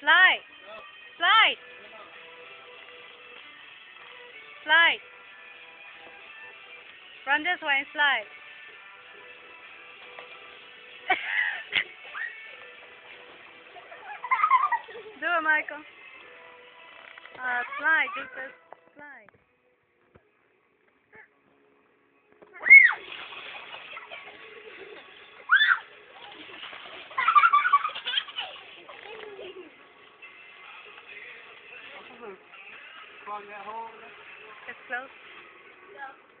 Slide. Slide. Slide. Run this way and slide. Do it, Michael. Uh, slide, do this. It's close. Yeah.